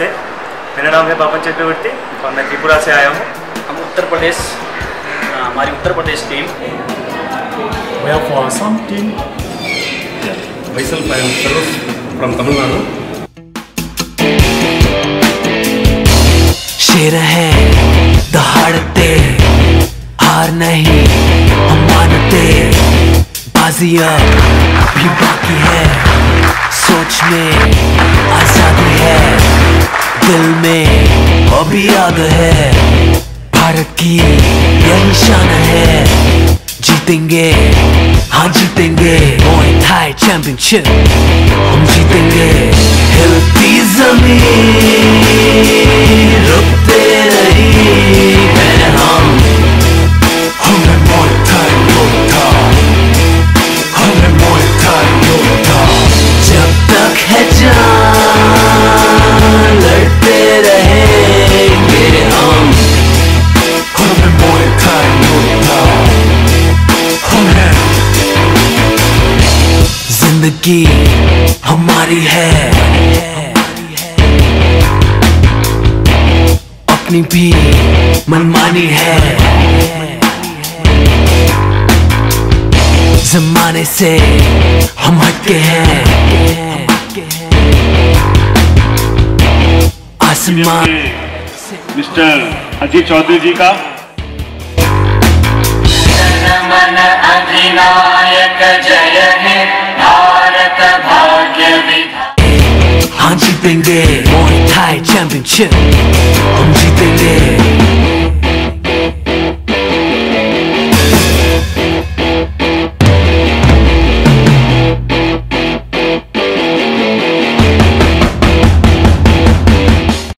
नाम है पापन चक्रवर्ती और मैं त्रिपुरा से आया हूँ हम उत्तर प्रदेश हमारी Uttar Pradesh team are for Assam. Myself, I am Feroz from Tamil Nadu. शेर है दहाड़ते हार नहीं हम मानते बाजी अब भी बाकी है सोच में आज़ादी है दिल में अभी आग है। भारत की यही शान है। जीतेंगे हाँ जीतेंगे थाई चैंपियनशिप हम जीतेंगे हिलती ज़मीन। ज़िंदगी हमारी है। अपनी भी मनमानी है। जमाने से हम हटके हैं। आसमान मिस्टर अजीत चौधरी जी का विधाता हाँ जीतेंगे मोए थाई चैंपियनशिप हम जीतेंगे